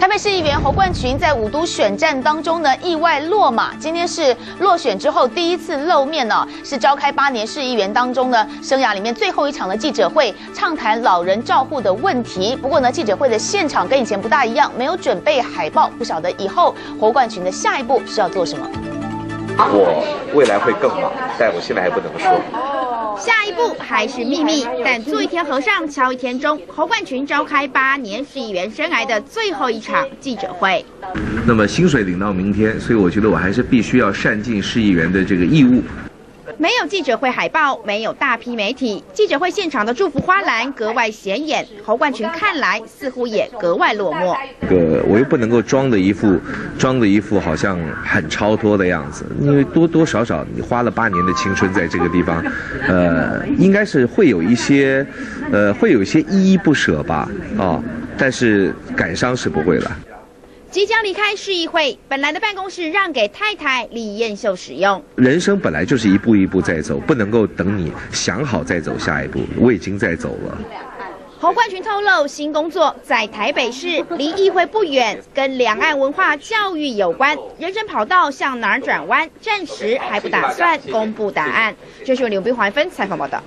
台北市议员侯冠群在五都选战当中呢，意外落马。今天是落选之后第一次露面呢，是召开八年市议员当中呢生涯里面最后一场的记者会，畅谈老人照护的问题。不过呢，记者会的现场跟以前不大一样，没有准备海报，不晓得以后侯冠群的下一步是要做什么。我未来会更忙，但我现在还不能说。下一步还是秘密，但做一天和尚敲一天钟。侯冠群召开八年市议员生涯的最后一场记者会。那么薪水领到明天，所以我觉得我还是必须要善尽市议员的这个义务。没有记者会海报，没有大批媒体，记者会现场的祝福花篮格外显眼。侯冠群看来似乎也格外落寞。个我又不能够装的一副，装的一副好像很超脱的样子，因为多多少少你花了八年的青春在这个地方，呃，应该是会有一些，呃，会有一些依依不舍吧，啊，但是感伤是不会了。即将离开市议会，本来的办公室让给太太李艳秀使用。人生本来就是一步一步在走，不能够等你想好再走下一步。我已经在走了。侯冠群透露，新工作在台北市，离议会不远，跟两岸文化教育有关。人生跑道向哪儿转弯，暂时还不打算公布答案。这是由刘碧华分采访报道。